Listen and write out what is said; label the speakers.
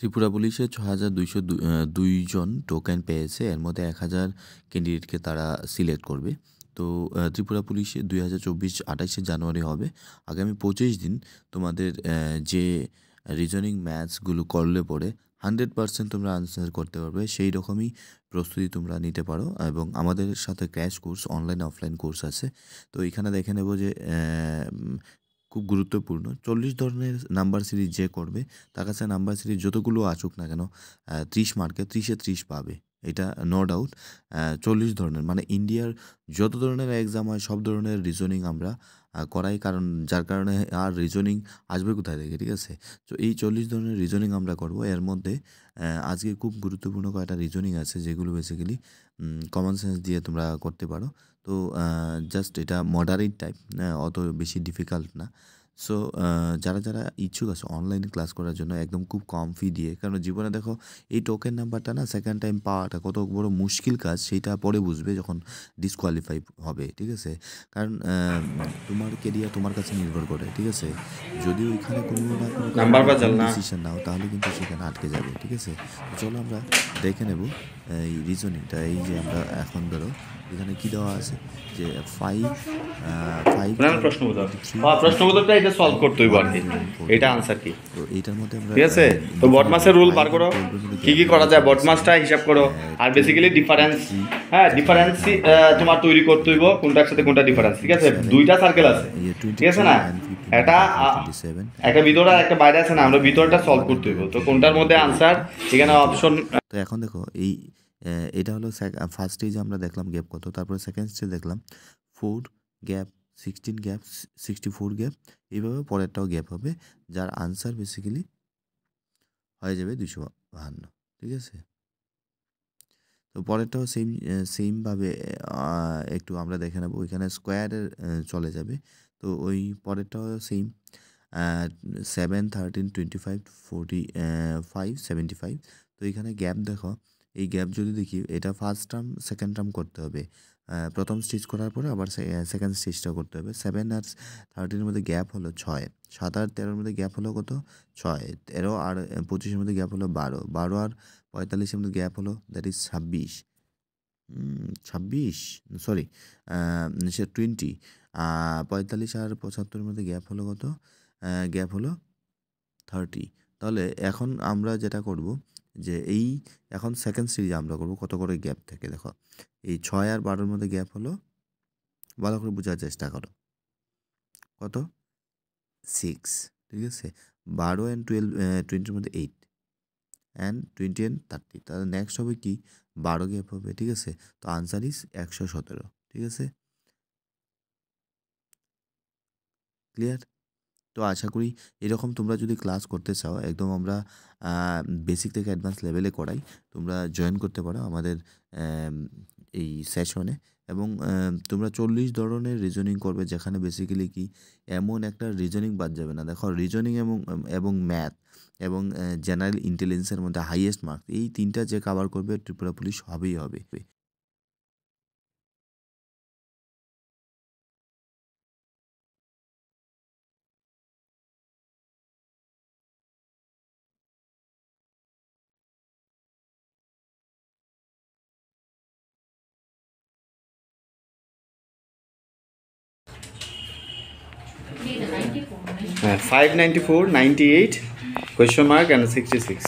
Speaker 1: ত্রিপুরা পুলিশে ছ হাজার দুইশো দুইজন টোকেন পেয়েছে। এর মধ্যে এক হাজার ক্যান্ডিডেটকে তারা সিলেক্ট করবে। তো ত্রিপুরা পুলিশে দুই হাজার চব্বিশ আঠাশে জানুয়ারি হবে। আগামী পঁচিশ দিন তোমাদের যে রিজনিং ম্যাথসগুলো করলে পরে হান্ড্রেড পার্সেন্ট তোমরা আনসার করতে পারবে। সেই রকমই প্রস্তুতি তোমরা নিতে পারো এবং আমাদের সাথে crash course online offline course আছে। তো এখানে দেখে নেব যে খুব গুরুত্বপূর্ণ। চল্লিশ ধরনের নাম্বার সিরিজ যে করবে, তার কাছে নাম্বার সিরিজ যতগুলো আসুক না কেন ত্রিশ মার্কে ত্রিশে ত্রিশ পাবে। এটা নো ডাউট চল্লিশ ধরনের মানে ইন্ডিয়ার যত ধরনের এক্সাম হয়, সব ধরনের রিজনিং আমরা করাই, কারণ যার কারণে আর রিজনিং আসবে কোথায় থেকে, ঠিক আছে? তো এই চল্লিশ ধরনের রিজনিং আমরা করব। এর মধ্যে আজকে খুব গুরুত্বপূর্ণ কয়েকটা রিজনিং আছে, যেগুলো বেসিক্যালি কমন সেন্স দিয়ে তোমরা করতে পারো। তো জাস্ট এটা মডারেট টাইপ অত বেশি ডিফিকাল্ট না। সো যারা যারা ইচ্ছুক আছে অনলাইনে ক্লাস করার জন্য একদম খুব কম ফি দিয়ে। কারণ জীবনে দেখো এই টোকেন নাম্বারটা না সেকেন্ড টাইম পাওয়াটা কত বড় মুশকিল কাজ সেটা পরে বুঝবে যখন ডিসকোয়ালিফাই হবে ঠিক আছে? কারণ তোমার কেরিয়ার তোমার কাছে নির্ভর করে ঠিক আছে? যদি ওইখানে কোনো না কোনো। ডিসিশন নাও তাহলে কিন্তু সেখানে আটকে যাবে ঠিক আছে? চলো আমরা দেখে নেব এই রিজনিংটা এই যে আমরা এখন ধরো এখানে কি দেওয়া আছে? যে ফাইভ ফাইভ
Speaker 2: প্রশ্ন হ্যাঁ প্রশ্ন এটা সলভ করতে হইব আর কি। এটা আনসার কি?
Speaker 1: তো এইটার মধ্যে আমরা
Speaker 2: ঠিক আছে? তো বটমাসের রুল বার করো। কি কি করা যায়? বটমাসটা হিসাব করো। আর বেসিক্যালি ডিফারেন্স হ্যাঁ ডিফারেন্স তোমার তৈরি করতে হইব কোনটার সাথে কোনটা ডিফারেন্স ঠিক আছে? দুইটা সার্কেল আছে। ঠিক আছে না? এটা একটা ভিতরে আর একটা বাইরে আছে না? আমরা ভিতরটা সলভ করতে হইব তো কোনটার মধ্যে আনসার এখানে অপশন
Speaker 1: তো এখন দেখো এই এটা হলো ফার্স্ট স্টেজে আমরা দেখলাম গ্যাপ কত, তারপরে সেকেন্ড স্টেজ দেখলাম four gap sixteen gap sixty four gap এইভাবে পরেরটাও গ্যাপ হবে, যার আনসার বেসিক্যালি হয়ে যাবে দুশো বাহান্ন, ঠিক আছে? তো পরেরটাও সেম সেমভাবে একটু আমরা দেখে নেব, ওইখানে স্কোয়ারের চলে যাবে, তো ওই পরেরটাও same seven thirteen twenty five forty five seventy five তো এখানে গ্যাপ দেখো এই গ্যাপ যদি দেখি, এটা ফার্স্ট টার্ম সেকেন্ড টার্ম করতে হবে। প্রথম স্টিচ করার পরে আবার সেকেন্ড স্টিচটা করতে হবে। সেভেন আর থার্টিনের মধ্যে গ্যাপ হলো ছয়। সাত আর তেরোর মধ্যে গ্যাপ হলো কত? ছয়। তেরো আর পঁচিশের মধ্যে গ্যাপ হলো বারো। বারো আর পঁয়তাল্লিশের মধ্যে গ্যাপ হলো দ্যাট ইজ ছাব্বিশ। ছাব্বিশ? সরি সে টোয়েন্টি পঁয়তাল্লিশ আর পঁচাত্তরের মধ্যে গ্যাপ হলো কত? গ্যাপ হলো থার্টি তাহলে এখন আমরা যেটা করব যে এই এখন সেকেন্ড সিরিজ আমরা করব, কত করে গ্যাপ থেকে দেখো। এই ছয় আর বারোর মধ্যে গ্যাপ হলো, ভালো করে বোঝার চেষ্টা করো। কত? সিক্স ঠিক আছে? বারো অ্যান্ড টুয়েলভ টোয়েন্টির মধ্যে eight and twenty and thirty তাহলে নেক্সট হবে কি? বারো গ্যাপ হবে, ঠিক আছে? তো আনসার ইস একশো সতেরো, ঠিক আছে? ক্লিয়ার তো আশা করি এরকম তোমরা যদি ক্লাস করতে চাও, একদম আমরা বেসিক থেকে অ্যাডভান্স লেভেলে করাই, তোমরা জয়েন করতে পারো আমাদের এই সেশনে এবং তোমরা চল্লিশ ধরনের রিজনিং করবে, যেখানে বেসিক্যালি কি এমন একটা রিজনিং বাদ যাবে না। দেখো রিজনিং এবং এবং ম্যাথ এবং জেনারেল ইন্টেলিজেন্সের মধ্যে হাইয়েস্ট মার্ক এই তিনটা যে কভার করবে, ত্রিপুরা পুলিশ হবেই হবে
Speaker 2: five ninety four ninety eight question mark and sixty six